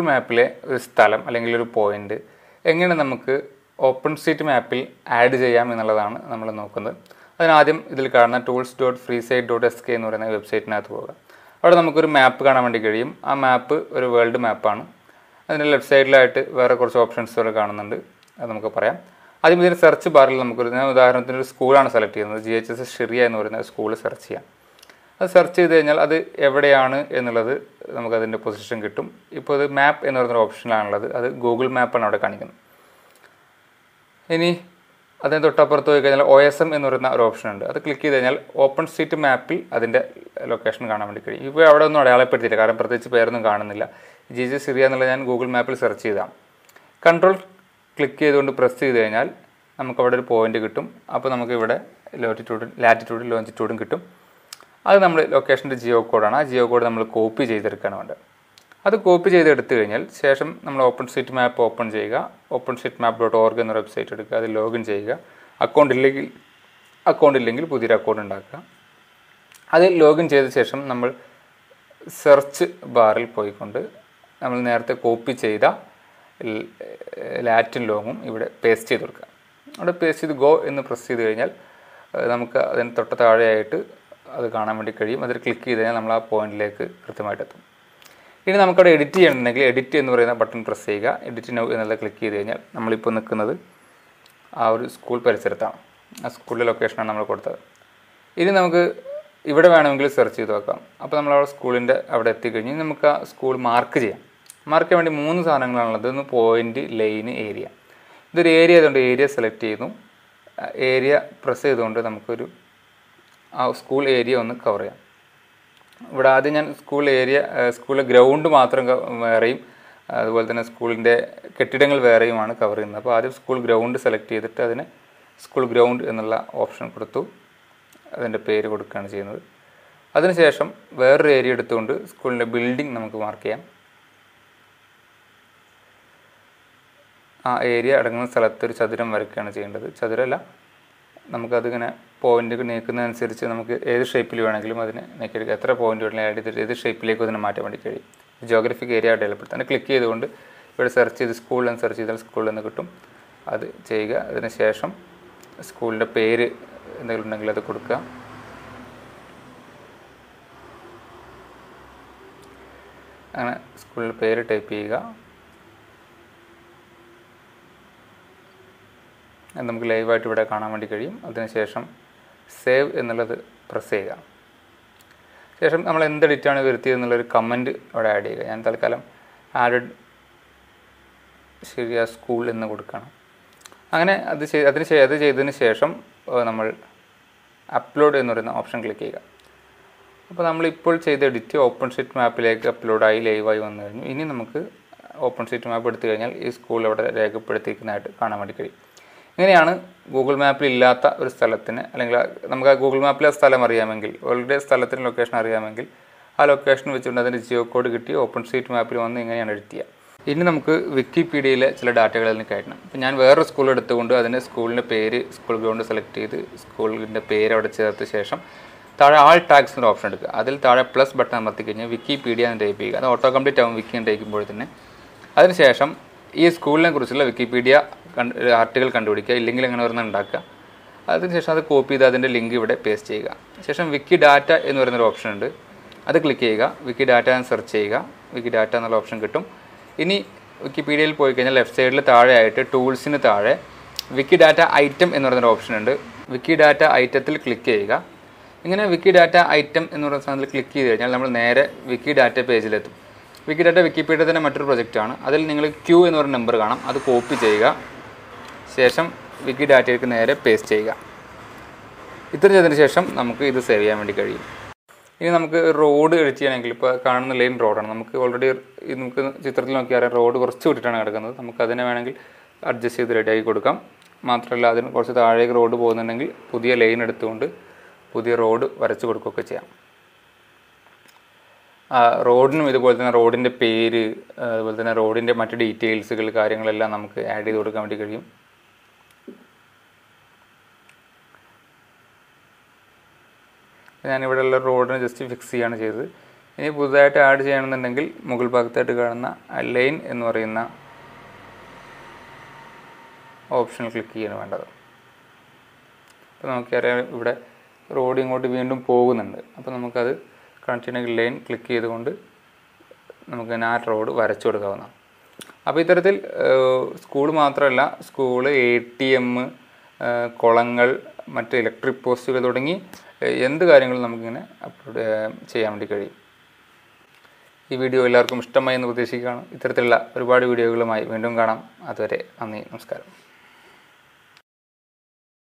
മാപ്പിലെ ഒരു സ്ഥലം അല്ലെങ്കിൽ ഒരു പോയിന്റ് എങ്ങനെ നമുക്ക് ഓപ്പൺ സീറ്റ് മാപ്പിൽ ആഡ് ചെയ്യാം എന്നുള്ളതാണ് നമ്മൾ നോക്കുന്നത്. അതിനാദ്യം ഇതിൽ കാണുന്ന tools dot free site dot S K എന്ന് പറയുന്ന വെബ്സൈറ്റിനകത്ത് പോകുക അവിടെ നമുക്കൊരു മാപ്പ് കാണാൻ വേണ്ടി കഴിയും. ആ മാപ്പ് ഒരു വേൾഡ് മാപ്പാണ് അതിന്റെ ലെഫ്റ്റ് സൈഡിലായിട്ട് വേറെ കുറച്ച് ഓപ്ഷൻസ് ഇവിടെ കാണുന്നുണ്ട്. അത് നമുക്ക് പറയാം. ആദ്യം ഇതിന്റെ സെർച്ച് ബാറിൽ നമുക്കൊരു ഞാൻ ഉദാഹരണത്തിന് ഒരു സ്കൂളാണ് സെലക്ട് ചെയ്യുന്നത്. ജി എച്ച് എസ് ഷിറിയ എന്ന് പറയുന്ന സ്കൂൾ സെർച്ച് ചെയ്യാം. അത് സെർച്ച് ചെയ്ത് കഴിഞ്ഞാൽ അത് എവിടെയാണ് എന്നുള്ളത് നമുക്കതിന്റെ പൊസിഷൻ കിട്ടും. ഇപ്പോൾ ഇത് മാപ്പ് എന്ന് പറയുന്ന ഓപ്ഷനിലാണുള്ളത് അത് ഗൂഗിൾ മാപ്പാണ് അവിടെ കാണിക്കുന്നത്. ഇനി അതിന് തൊട്ടപ്പുറത്ത് പോയി കഴിഞ്ഞാൽ ഒ എസ് എം എന്ന് പറയുന്ന ഒരു ഓപ്ഷൻ ഉണ്ട്. അത് ക്ലിക്ക് ചെയ്ത് കഴിഞ്ഞാൽ ഓപ്പൺ സ്ട്രീറ്റ് മാപ്പിൽ അതിന്റെ ലൊക്കേഷൻ കാണാൻ വേണ്ടി കഴിയും. ഇപ്പോൾ അവിടെ ഒന്നും അടയാളപ്പെടുത്തിയില്ല. കാരണം പ്രത്യേകിച്ച് പേരൊന്നും കാണുന്നില്ല. ജി ജി സിറിയ എന്നുള്ള ഞാൻ ഗൂഗിൾ മാപ്പിൽ സെർച്ച് ചെയ്താണ് കൺട്രോൾ ക്ലിക്ക് ചെയ്തുകൊണ്ട് പ്രസ് ചെയ്ത് കഴിഞ്ഞാൽ നമുക്ക് അവിടെ ഒരു പോയിന്റ് കിട്ടും. അപ്പോൾ നമുക്ക് ഇവിടെ ലോറ്റിറ്റ്യൂഡും ലാറ്റിറ്റ്യൂഡും ലോഞ്ചിറ്റ്യൂഡും കിട്ടും. അത് നമ്മൾ ലൊക്കേഷന്റെ ജിയോ കോഡാണ് ആ ജിയോ കോഡ് നമ്മൾ കോപ്പി ചെയ്തെടുക്കുകയാണ് വേണ്ടത് അത് കോപ്പി ചെയ്തെടുത്തു കഴിഞ്ഞാൽ ശേഷം നമ്മൾ ഓപ്പൺ സീറ്റ് മാപ്പ് ഓപ്പൺ ചെയ്യുക. Open seat map dot org എന്ന വെബ്സൈറ്റ് എടുക്കുക. അത് ലോഗിൻ ചെയ്യുക. അക്കൗണ്ട് ഇല്ലെങ്കിൽ അക്കൗണ്ട് ഇല്ലെങ്കിൽ പുതിയൊരു അക്കൗണ്ട് ഉണ്ടാക്കുക. അത് ലോഗിൻ ചെയ്ത ശേഷം നമ്മൾ സെർച്ച് ബാറിൽ പോയിക്കൊണ്ട് നമ്മൾ നേരത്തെ കോപ്പി ചെയ്ത ലാറ്റിൻ ലോങ്ങും ഇവിടെ പേസ്റ്റ് ചെയ്ത് കൊടുക്കുക. അവിടെ പേസ്റ്റ് ചെയ്ത് ഗോ എന്ന് പ്രസ് ചെയ്ത് കഴിഞ്ഞാൽ നമുക്ക് അതിന് തൊട്ട് താഴെയായിട്ട് അത് കാണാൻ വേണ്ടി കഴിയും. അതിൽ ക്ലിക്ക് ചെയ്ത് കഴിഞ്ഞാൽ നമ്മൾ ആ പോയിന്റിലേക്ക് കൃത്യമായിട്ട് എത്തും. ഇനി നമുക്കവിടെ എഡിറ്റ് ചെയ്യണമെന്നുണ്ടെങ്കിൽ എഡിറ്റ് എന്ന് പറയുന്ന ബട്ടൺ പ്രസ് ചെയ്യുക. എഡിറ്റ് നൗ എന്നുള്ളത് ക്ലിക്ക് ചെയ്ത് കഴിഞ്ഞാൽ നമ്മളിപ്പോൾ നിൽക്കുന്നത് ആ ഒരു സ്കൂൾ പരിസരത്താണ്. ആ സ്കൂളിലെ ലൊക്കേഷനാണ് നമ്മൾ കൊടുത്തത്. ഇനി നമുക്ക് ഇവിടെ വേണമെങ്കിൽ സെർച്ച് ചെയ്ത് നോക്കാം അപ്പോൾ നമ്മൾ അവിടെ സ്കൂളിന്റെ അവിടെ എത്തിക്കഴിഞ്ഞ് നമുക്ക് ആ സ്കൂൾ മാർക്ക് ചെയ്യാം. മാർക്ക് ചെയ്യാൻ വേണ്ടി മൂന്ന് സാധനങ്ങളാണുള്ളത്. ഒന്ന് പോയിന്റ് ലൈൻ ഏരിയ ഇതൊരു ഏരിയ ആയതുകൊണ്ട് ഏരിയ സെലക്ട് ചെയ്യുന്നു. ഏരിയ പ്രസ് ചെയ്തുകൊണ്ട് നമുക്കൊരു ആ സ്കൂൾ ഏരിയ ഒന്ന് കവർ ചെയ്യാം. ഇവിടെ ആദ്യം ഞാൻ സ്കൂൾ ഏരിയ സ്കൂളിലെ ഗ്രൗണ്ട് മാത്രം വേറെയും അതുപോലെ തന്നെ സ്കൂളിന്റെ കെട്ടിടങ്ങൾ വേറെയുമാണ് കവർ ചെയ്യുന്നത്. അപ്പോൾ ആദ്യം സ്കൂൾ ഗ്രൗണ്ട് സെലക്ട് ചെയ്തിട്ട് അതിന് സ്കൂൾ ഗ്രൗണ്ട് എന്നുള്ള ഓപ്ഷൻ കൊടുത്തു. അതിന്റെ പേര് കൊടുക്കുകയാണ് ചെയ്യുന്നത്. അതിനുശേഷം വേറൊരു ഏരിയ എടുത്തുകൊണ്ട് സ്കൂളിന്റെ ബിൽഡിംഗ് നമുക്ക് മാർക്ക് ചെയ്യാം. ആ ഏരിയ അടങ്ങുന്ന സ്ഥലത്ത് ഒരു ചതുരം വരയ്ക്കുകയാണ് ചെയ്യേണ്ടത്. ചതുരമല്ല നമുക്കതിങ്ങനെ പോയിന്റ് നീക്കുന്നതനുസരിച്ച് നമുക്ക് ഏത് ഷേപ്പിൽ വേണമെങ്കിലും അതിനെ നീക്കിയെടുക്കുക എത്ര പോയിന്റ് വേണമെങ്കിലും ആഡ് ചെയ്തിട്ട് ഏത് ഷേപ്പിലേക്കും അതിനെ മാറ്റാൻ വേണ്ടി കഴിയും. ജോഗ്രഫിക് ഏരിയ അടയാളപ്പെടുത്താൻ ക്ലിക്ക് ചെയ്തുകൊണ്ട് ഇവിടെ സെർച്ച് ചെയ്ത് സ്കൂളിൽ നിന്ന് സെർച്ച് ചെയ്താൽ സ്കൂളിൽ നിന്ന് കിട്ടും. അത് ചെയ്യുക. അതിന് ശേഷം സ്കൂളിന്റെ പേര് എന്തെങ്കിലും ഉണ്ടെങ്കിൽ അത് കൊടുക്കുക. അങ്ങനെ സ്കൂളിന്റെ പേര് ടൈപ്പ് ചെയ്യുക. നമുക്ക് ലൈവായിട്ട് ഇവിടെ കാണാൻ വേണ്ടി കഴിയും. അതിനുശേഷം സേവ് എന്നുള്ളത് പ്രസ് ചെയ്യുക. ശേഷം നമ്മൾ എന്ത് എഡിറ്റാണ് വരുത്തിയത് എന്നുള്ളൊരു കമന്റ് അവിടെ ആഡ് ചെയ്യുക. ഞാൻ തൽക്കാലം ആഡഡ് ശരിയാ സ്കൂൾ എന്ന് കൊടുക്കണം. അങ്ങനെ അത് ചെയ്ത് അതിന് അത് ചെയ്തതിന് ശേഷം നമ്മൾ അപ്ലോഡ് എന്ന് പറയുന്ന ഓപ്ഷൻ ക്ലിക്ക് ചെയ്യുക. അപ്പോൾ നമ്മളിപ്പോൾ ചെയ്ത എഡിറ്റ് ഓപ്പൺ ഷീറ്റ് മാപ്പിലേക്ക് അപ്ലോഡായി ലൈവായി വന്നു കഴിഞ്ഞു. ഇനി നമുക്ക് ഓപ്പൺ ഷീറ്റ് മാപ്പ് എടുത്തു കഴിഞ്ഞാൽ ഈ സ്കൂൾ അവിടെ രേഖപ്പെടുത്തിയിരിക്കുന്നതായിട്ട് കാണാൻ വേണ്ടി കഴിയും. ഇങ്ങനെയാണ് ഗൂഗിൾ മാപ്പിൽ ഇല്ലാത്ത ഒരു സ്ഥലത്തിന് അല്ലെങ്കിൽ നമുക്ക് ആ ഗൂഗിൾ മാപ്പിലെ സ്ഥലം അറിയാമെങ്കിൽ ഓൾറെഡി സ്ഥലത്തിന്റെ ലൊക്കേഷൻ അറിയാമെങ്കിൽ ആ ലൊക്കേഷൻ വെച്ചുകൊണ്ട് അതിന്റെ ജിയോ കോഡ് കിട്ടി ഓപ്പൺ സ്ട്രീറ്റ് മാപ്പിൽ വന്ന് ഇങ്ങനെയാണ് എഡിറ്റ് ഇനി നമുക്ക് വിക്കിപീഡിയയിലെ ചില ഡാറ്റകൾ അതിന് കയറ്റണം ഇപ്പം ഞാൻ വേറൊരു സ്കൂൾ എടുത്തുകൊണ്ട് അതിന്റെ സ്കൂളിന്റെ പേര് സ്കൂൾ ഗ്രൗണ്ട് സെലക്ട് ചെയ്ത് സ്കൂളിന്റെ പേര് അവിടെ ചേർത്ത ശേഷം താഴെ ആൾ ടാഗ്സ് എന്നൊരു ഓപ്ഷൻ എടുക്കുക. അതിൽ താഴെ പ്ലസ് ബട്ടൺ അമർത്തി കഴിഞ്ഞാൽ വിക്കിപീഡിയ എന്ന് ടൈപ്പ് ചെയ്യുക. അത് ഓട്ടോ കംപ്ലീറ്റ് ആവും വിക്കി എന്ന് ടൈക്കുമ്പോൾ തന്നെ അതിനുശേഷം ഈ സ്കൂളിനെ കുറിച്ചുള്ള വിക്കിപീഡിയ ആർട്ടിക്കൽ കണ്ടുപിടിക്കുക ഇല്ലെങ്കിൽ അങ്ങനെ ഒരെണ്ണം ഉണ്ടാക്കുക. അതിനുശേഷം അത് കോപ്പി ചെയ്ത് അതിന്റെ ലിങ്ക് ഇവിടെ പേസ്റ്റ് ചെയ്യുക. ശേഷം വിക്കി ഡാറ്റ എന്ന് പറയുന്നൊരു ഓപ്ഷൻ ഉണ്ട്. അത് ക്ലിക്ക് ചെയ്യുക. വിക്കി ഡാറ്റ എന്ന് സെർച്ച് ചെയ്യുക. വിക്കി ഡാറ്റ എന്നുള്ള ഓപ്ഷൻ കിട്ടും. ഇനി വിക്കിപീഡിയയിൽ പോയി കഴിഞ്ഞാൽ ലെഫ്റ്റ് സൈഡിൽ താഴെയായിട്ട് ടൂൾസിന് താഴെ വിക്കി ഡാറ്റ ഐറ്റം എന്ന് പറയുന്നൊരു ഓപ്ഷൻ ഉണ്ട്. വിക്കി ഡാറ്റ ഐറ്റത്തിൽ ക്ലിക്ക് ചെയ്യുക. ഇങ്ങനെ വിക്കി ഡാറ്റ ഐറ്റം എന്ന് പറയുന്ന സാധനത്തിൽ ക്ലിക്ക് ചെയ്ത് കഴിഞ്ഞാൽ നമ്മൾ നേരെ വിക്കി ഡാറ്റ പേജിലെത്തും വിക്കി ഡാറ്റ വിക്കിപീഡിയ തന്നെ മറ്റൊരു പ്രൊജക്റ്റാണ് അതിൽ നിങ്ങൾ ക്യൂ എന്ന് പറയുന്ന നമ്പർ കാണാം. അത് കോപ്പി ചെയ്യുക. ശേഷം വിക്കി ഡാറ്റയിലേക്ക് നേരെ പേസ്റ്റ് ചെയ്യുക. ഇത്ര ചെയ്തതിന് ശേഷം നമുക്ക് ഇത് സേവ് ചെയ്യാൻ വേണ്ടി കഴിയും. ഇനി നമുക്ക് റോഡ് എഡിറ്റ് ചെയ്യണമെങ്കിൽ ഇപ്പോൾ കാണുന്ന ലൈൻ റോഡാണ് നമുക്ക് ഓൾറെഡി നമുക്ക് ചിത്രത്തിൽ നോക്കി അറിയാം റോഡ് കുറച്ച് വിട്ടിട്ടാണ് കിടക്കുന്നത്. നമുക്ക് അതിനെ വേണമെങ്കിൽ അഡ്ജസ്റ്റ് ചെയ്ത് റെഡിയാക്കി കൊടുക്കാം. മാത്രമല്ല അതിന് കുറച്ച് താഴേക്ക് റോഡ് പോകുന്നുണ്ടെങ്കിൽ പുതിയ ലൈൻ എടുത്തുകൊണ്ട് പുതിയ റോഡ് വരച്ച് കൊടുക്കുകയൊക്കെ ചെയ്യാം. റോഡിനും ഇതുപോലെ തന്നെ റോഡിന്റെ പേര് അതുപോലെ തന്നെ റോഡിന്റെ മറ്റ് ഡീറ്റെയിൽസുകൾ കാര്യങ്ങളെല്ലാം നമുക്ക് ആഡ് ചെയ്ത് കൊടുക്കാൻ വേണ്ടി കഴിയും. ഞാനിവിടെ ഉള്ള റോഡിന് ജസ്റ്റ് ഫിക്സ് ചെയ്യാണ് ചെയ്തത്. ഇനി പുതുതായിട്ട് ആഡ് ചെയ്യണമെന്നുണ്ടെങ്കിൽ മുകൾ ഭാഗത്തായിട്ട് കാണുന്ന ലൈൻ എന്ന് പറയുന്ന ഓപ്ഷനിൽ ക്ലിക്ക് ചെയ്യാണ് വേണ്ടത്. അപ്പോൾ നമുക്കറിയാം ഇവിടെ റോഡ് ഇങ്ങോട്ട് വീണ്ടും പോകുന്നുണ്ട്. അപ്പോൾ നമുക്കത് കണക്ട് ചെയ്യണമെങ്കിൽ ലൈൻ ക്ലിക്ക് ചെയ്തുകൊണ്ട് നമുക്ക് ആ റോഡ് വരച്ചു കൊടുക്കാവുന്നതാണ് അപ്പോൾ ഇത്തരത്തിൽ സ്കൂൾ മാത്രമല്ല സ്കൂൾ എ ടി എം കുളങ്ങൾ മറ്റ് ഇലക്ട്രിക് പോസ്റ്റുകൾ തുടങ്ങി എന്ത് കാര്യങ്ങളും നമുക്കിങ്ങനെ അപ്ലോഡ് ചെയ്യാൻ വേണ്ടി കഴിയും. ഈ വീഡിയോ എല്ലാവർക്കും ഇഷ്ടമായി എന്ന് പ്രതീക്ഷിക്കുകയാണ്. ഇത്തരത്തിലുള്ള ഒരുപാട് വീഡിയോകളുമായി വീണ്ടും കാണാം. അതുവരെ നന്ദി നമസ്കാരം.